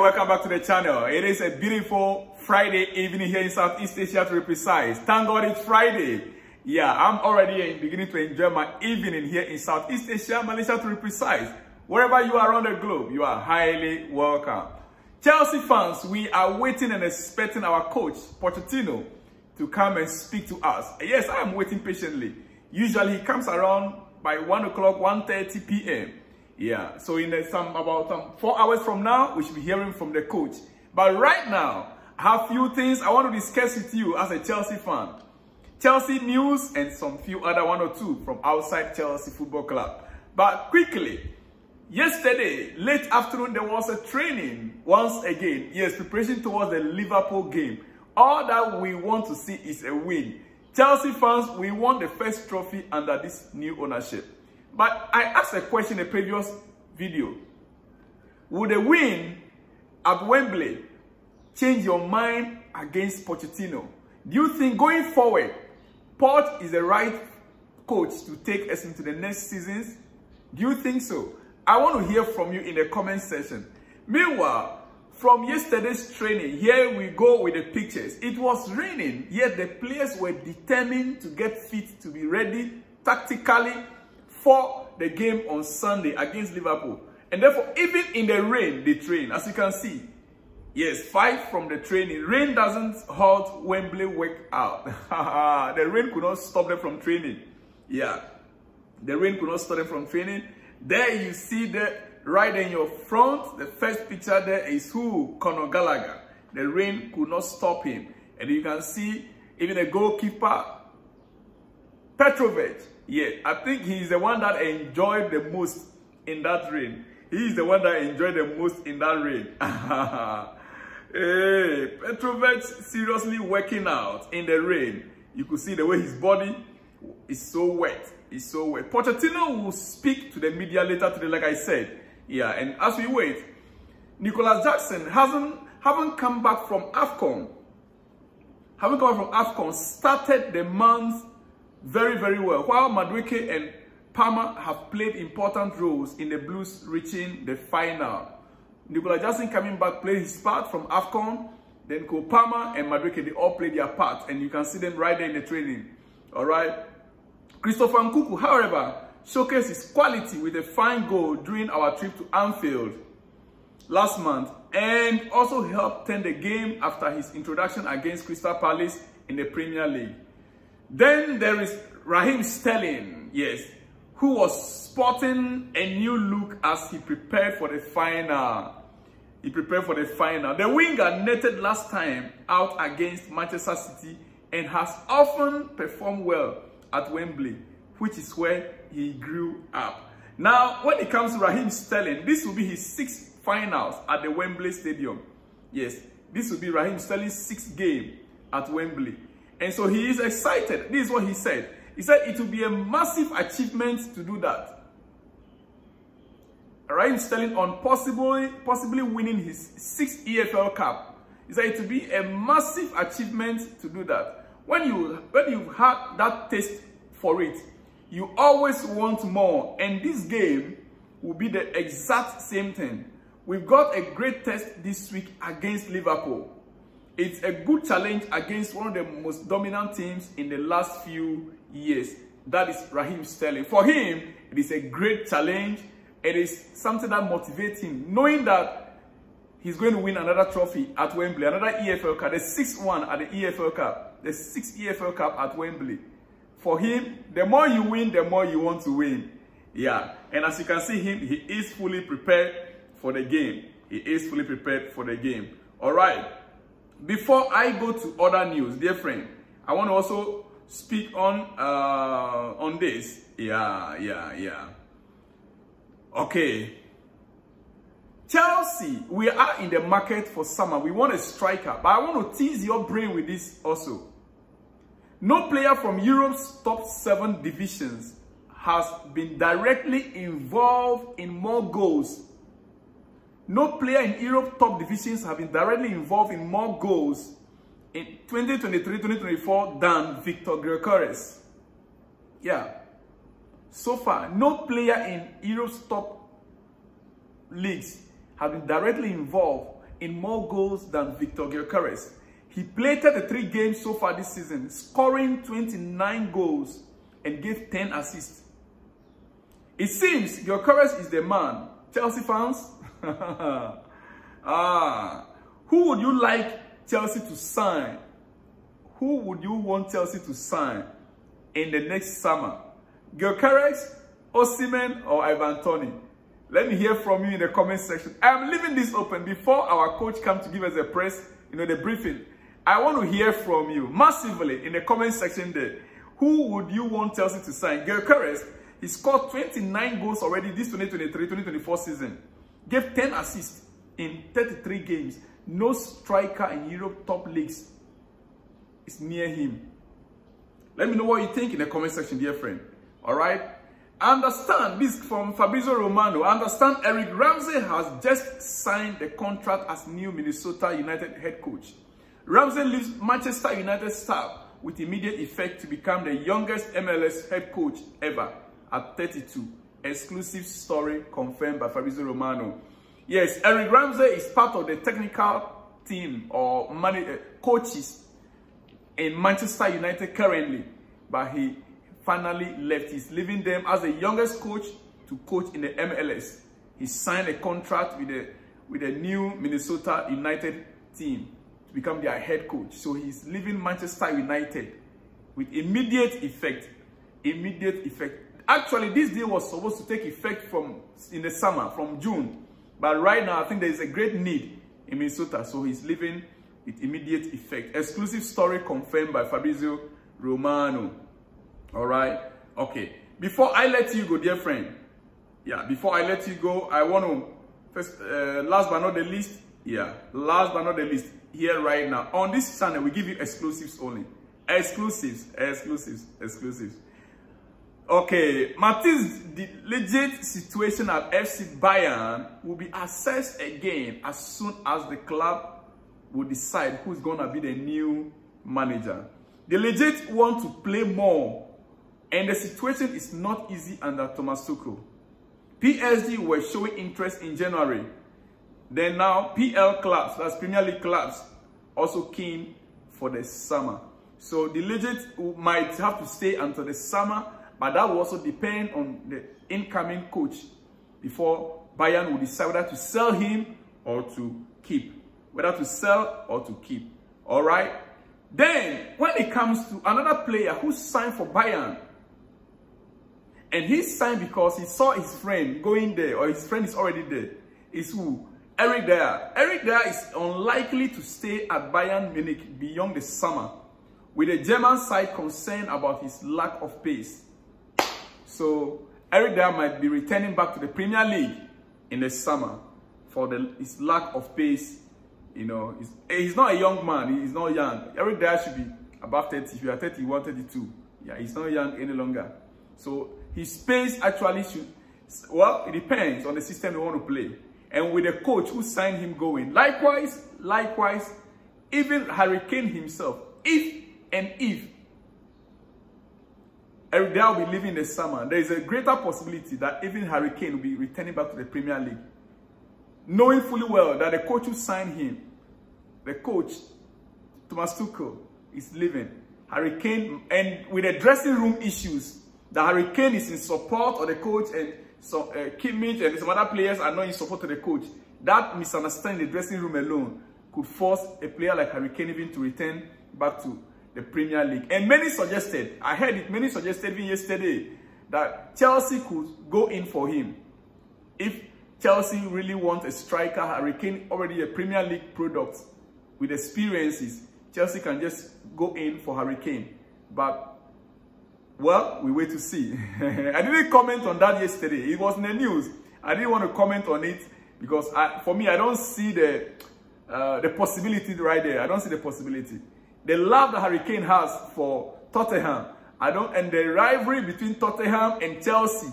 welcome back to the channel. It is a beautiful Friday evening here in Southeast Asia to be precise. Thank God it's Friday. Yeah, I'm already beginning to enjoy my evening here in Southeast Asia, Malaysia to be precise. Wherever you are around the globe, you are highly welcome. Chelsea fans, we are waiting and expecting our coach, Pochettino, to come and speak to us. Yes, I am waiting patiently. Usually he comes around by 1 o'clock, 1.30 p.m. Yeah, so in some about um, four hours from now, we should be hearing from the coach. But right now, I have few things I want to discuss with you as a Chelsea fan. Chelsea news and some few other one or two from outside Chelsea Football Club. But quickly, yesterday, late afternoon, there was a training once again. Yes, preparation towards the Liverpool game. All that we want to see is a win. Chelsea fans, we want the first trophy under this new ownership. But I asked a question in a previous video. Would a win at Wembley change your mind against Pochettino? Do you think going forward, Poch is the right coach to take us into the next seasons? Do you think so? I want to hear from you in the comment section. Meanwhile, from yesterday's training, here we go with the pictures. It was raining, yet the players were determined to get fit to be ready tactically for the game on Sunday against Liverpool. And therefore, even in the rain, they train. As you can see, yes, five from the training. Rain doesn't halt Wembley workout. the rain could not stop them from training. Yeah, the rain could not stop them from training. There you see the right in your front, the first picture there is who? Conor Gallagher. The rain could not stop him. And you can see even the goalkeeper, Petrovic, yeah, I think he's the one that enjoyed the most in that rain. He is the one that enjoyed the most in that rain. hey, Petrovic seriously working out in the rain. You could see the way his body is so wet. It's so wet. Pochettino will speak to the media later today, like I said. Yeah, and as we wait, Nicolas Jackson hasn't haven't come back from AFCON. Haven't come back from AFCON, started the month very, very well. While Madueke and Palmer have played important roles in the Blues reaching the final. Nicola Jackson coming back played his part from AFCON. Then Cole Palmer and Madueke, they all played their part. And you can see them right there in the training. All right. Christopher Nkunku, however, showcased his quality with a fine goal during our trip to Anfield last month and also helped turn the game after his introduction against Crystal Palace in the Premier League. Then there is Raheem Sterling, yes, who was sporting a new look as he prepared for the final. He prepared for the final. The winger netted last time out against Manchester City and has often performed well at Wembley, which is where he grew up. Now, when it comes to Raheem Sterling, this will be his sixth finals at the Wembley Stadium. Yes, this will be Raheem Sterling's sixth game at Wembley. And so he is excited. This is what he said. He said it will be a massive achievement to do that. Ryan Sterling on possibly, possibly winning his sixth EFL Cup. He said it will be a massive achievement to do that. When, you, when you've had that taste for it, you always want more. And this game will be the exact same thing. We've got a great test this week against Liverpool. It's a good challenge against one of the most dominant teams in the last few years. That is Raheem Sterling. For him, it is a great challenge. It is something that motivates him, knowing that he's going to win another trophy at Wembley, another EFL Cup, the sixth one at the EFL Cup, the sixth EFL Cup at Wembley. For him, the more you win, the more you want to win. Yeah, and as you can see him, he is fully prepared for the game. He is fully prepared for the game. All right. Before I go to other news, dear friend, I want to also speak on uh, on this. Yeah, yeah, yeah. Okay. Chelsea, we are in the market for summer. We want a striker, but I want to tease your brain with this also. No player from Europe's top seven divisions has been directly involved in more goals no player in Europe top divisions have been directly involved in more goals in 2023-2024 than Victor Gyökeres. Yeah. So far, no player in Europe's top leagues have been directly involved in more goals than Victor Gyökeres. He played 33 games so far this season, scoring 29 goals and gave 10 assists. It seems Gyökeres is the man. Chelsea fans? ah, who would you like Chelsea to sign? Who would you want Chelsea to sign in the next summer? Gyökeres, Osimhen, or Ivan Toney? Let me hear from you in the comment section. I'm leaving this open before our coach comes to give us a press, you know, the briefing. I want to hear from you massively in the comment section there. Who would you want Chelsea to sign? Gyökeres, he scored 29 goals already this 2023-2024 season. Gave 10 assists in 33 games. No striker in Europe top leagues is near him. Let me know what you think in the comment section, dear friend. All right? Understand, this from Fabrizio Romano. Understand Eric Ramsay has just signed the contract as new Minnesota United head coach. Ramsay leaves Manchester United staff with immediate effect to become the youngest MLS head coach ever at 32. Exclusive story confirmed by Fabrizio Romano. Yes, Eric Ramsay is part of the technical team or money, uh, coaches in Manchester United currently, but he finally left. He's leaving them as the youngest coach to coach in the MLS. He signed a contract with the with a new Minnesota United team to become their head coach. So he's leaving Manchester United with immediate effect. Immediate effect. Actually, this deal was supposed to take effect from in the summer, from June. But right now, I think there is a great need in Minnesota. So he's leaving with immediate effect. Exclusive story confirmed by Fabrizio Romano. All right. Okay. Before I let you go, dear friend. Yeah. Before I let you go, I want to first, uh, last but not the least. Yeah. Last but not the least, here right now on this channel, we give you exclusives only. Exclusives, exclusives, exclusives. Okay, Matthijs de Ligt situation at FC Bayern will be assessed again as soon as the club will decide who's going to be the new manager. De Ligt want to play more and the situation is not easy under Thomas Tuchel. PSG were showing interest in January. Then now PL clubs, that's Premier League clubs, also keen for the summer. So de Ligt might have to stay until the summer but that will also depend on the incoming coach before Bayern will decide whether to sell him or to keep. Whether to sell or to keep. All right? Then, when it comes to another player who signed for Bayern, and he signed because he saw his friend going there, or his friend is already there, is who? Eric Dier. Eric Dier is unlikely to stay at Bayern Munich beyond the summer, with the German side concerned about his lack of pace. So Eric Dier might be returning back to the Premier League in the summer for the, his lack of pace. You know, he's, he's not a young man. He's not young. Eric Dier should be above 30. If you are 31, 32, yeah, he's not young any longer. So his pace actually should, well, it depends on the system you want to play. And with the coach who signed him going. Likewise, likewise, even Harry Kane himself, if and if Eric Dier will be leaving the summer. There is a greater possibility that even Harry Kane will be returning back to the Premier League. Knowing fully well that the coach who signed him, the coach, Thomas Tuchel, is leaving. Harry Kane, and with the dressing room issues, that Harry Kane is in support of the coach and so, uh, Kimmich and some other players are not in support of the coach. That misunderstanding in the dressing room alone could force a player like Harry Kane even to return back to the Premier League. And many suggested, I heard it, many suggested even yesterday, that Chelsea could go in for him. If Chelsea really want a striker, Harry Kane already a Premier League product with experiences, Chelsea can just go in for Harry Kane. But, well, we wait to see. I didn't comment on that yesterday. It was in the news. I didn't want to comment on it because I, for me, I don't see the, uh, the possibility right there. I don't see the possibility the love that Harry Kane has for Tottenham, I don't, and the rivalry between Tottenham and Chelsea,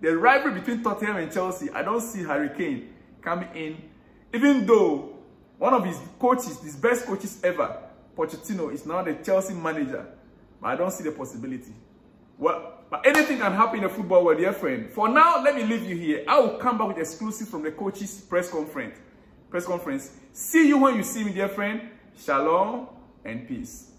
the rivalry between Tottenham and Chelsea, I don't see Harry Kane coming in, even though one of his coaches, his best coaches ever, Pochettino, is now the Chelsea manager, but I don't see the possibility. Well, but anything can happen in the football world, dear friend. For now, let me leave you here. I will come back with exclusive from the coaches press conference. press conference. See you when you see me, dear friend. Shalom and peace.